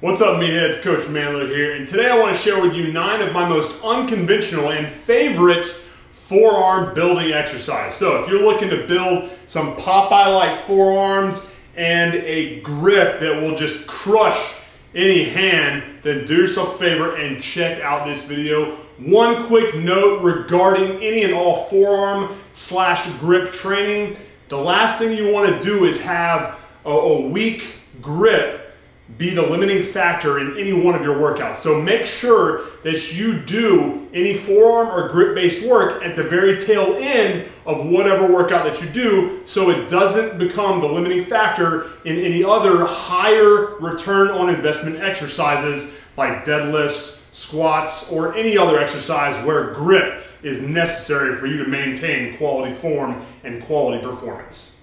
What's up, meatheads? Coach Mandler here, and today I want to share with you nine of my most unconventional and favorite forearm building exercise. So if you're looking to build some Popeye-like forearms and a grip that will just crush any hand, then do yourself a favor and check out this video. One quick note regarding any and all forearm slash grip training. The last thing you want to do is have a, a weak grip be the limiting factor in any one of your workouts. So make sure that you do any forearm or grip based work at the very tail end of whatever workout that you do so it doesn't become the limiting factor in any other higher return on investment exercises like deadlifts, squats, or any other exercise where grip is necessary for you to maintain quality form and quality performance.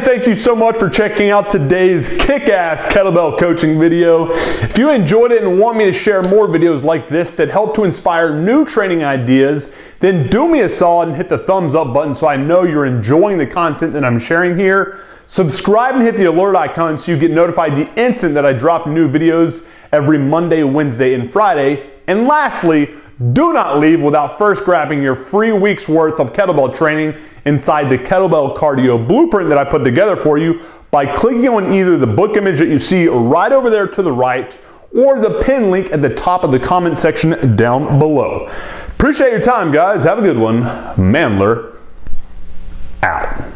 Thank you so much for checking out today's kick-ass kettlebell coaching video. If you enjoyed it and want me to share more videos like this that help to inspire new training ideas, then do me a solid and hit the thumbs up button so I know you're enjoying the content that I'm sharing here. Subscribe and hit the alert icon so you get notified the instant that I drop new videos every Monday, Wednesday, and Friday. And lastly, do not leave without first grabbing your free week's worth of kettlebell training inside the kettlebell cardio blueprint that I put together for you by clicking on either the book image that you see right over there to the right or the pin link at the top of the comment section down below. Appreciate your time, guys. Have a good one. Mandler out.